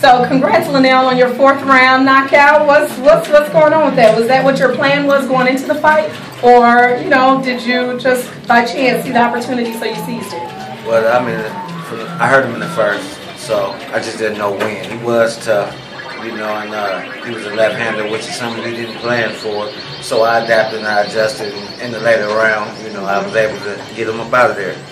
So congrats, Lanell, on your fourth round knockout. What's what's what's going on with that? Was that what your plan was going into the fight, or you know, did you just by chance see the opportunity so you seized it? Well, I mean, I heard him in the first, so I just didn't know when. He was tough, you know, and uh, he was a left-hander, which is something he didn't plan for. So I adapted and I adjusted. And in the later round, you know, I was able to get him up out of there.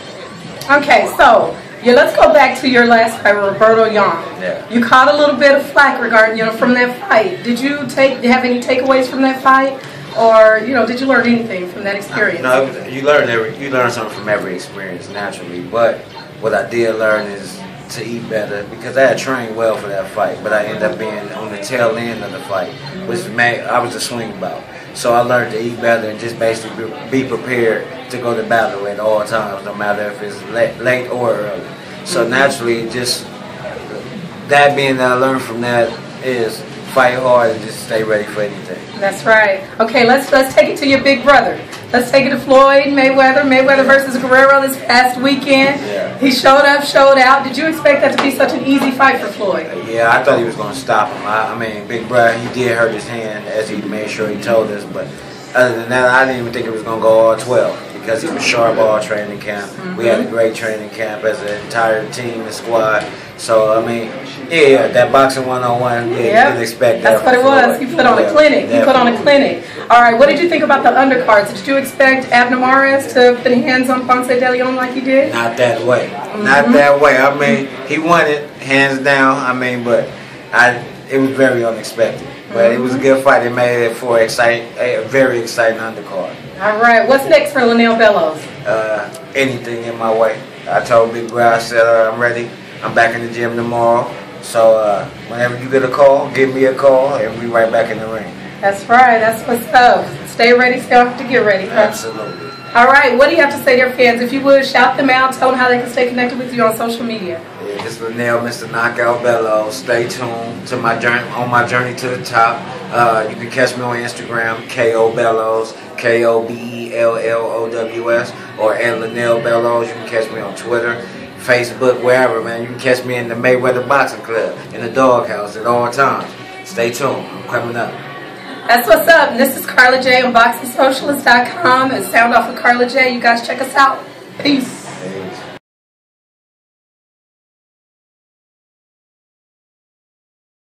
Okay, so yeah, let's go back to your last fight, Roberto Young. Yeah. You caught a little bit of flack regarding, you know, from that fight. Did you take have any takeaways from that fight, or you know, did you learn anything from that experience? No, you learn every you learn something from every experience naturally. But what I did learn is to eat better because I had trained well for that fight, but I ended up being on the tail end of the fight, which made I was a swing bout. So I learned to eat better and just basically be prepared to go to battle at all times, no matter if it's late, late or early. So naturally, just that being that I learned from that is fight hard and just stay ready for anything. That's right. Okay, let's let's take it to your big brother. Let's take it to Floyd Mayweather. Mayweather versus Guerrero this past weekend. Yeah. He showed up, showed out. Did you expect that to be such an easy fight for Floyd? Yeah, I thought he was going to stop him. I, I mean, Big Brother, he did hurt his hand as he made sure he told us, but other than that, I didn't even think it was going to go all 12 because he was sharp all training camp. Mm -hmm. We had a great training camp as an entire team and squad. So, I mean, yeah, that boxing one on one, yeah, you didn't expect that. That's what it was. He put on yeah, a clinic. He put on a clinic. All right, what did you think about the undercards? Did you expect Abner Mares to put his hands on Ponce de Leon like he did? Not that way. Mm-hmm. Not that way. I mean, he won it hands down. I mean, but I it was very unexpected. But mm-hmm. it was a good fight. It made it for excite, a very exciting undercard. All right, what's next for Lanell Bellows? Uh, anything in my way. I told Big Bro, I said uh, I'm ready. I'm back in the gym tomorrow. So uh, whenever you get a call, give me a call, and we right back in the ring. That's right. That's what's up. Stay ready, have to get ready. Absolutely. All right. What do you have to say to your fans? If you would, shout them out. Tell them how they can stay connected with you on social media. Yeah, it's Lanell, Mr. Knockout Bello. Stay tuned to my journey on my journey to the top. Uh, you can catch me on Instagram, Ko Bellows, K O B E L L O W S, or at Lanell Bellows. You can catch me on Twitter. Facebook, wherever, man. You can catch me in the Mayweather Boxing Club, in the doghouse at all times. Stay tuned. I'm coming up. That's what's up. This is Carla J on BoxingSocialist.com and sound off with Carla J. You guys check us out. Peace. Thanks.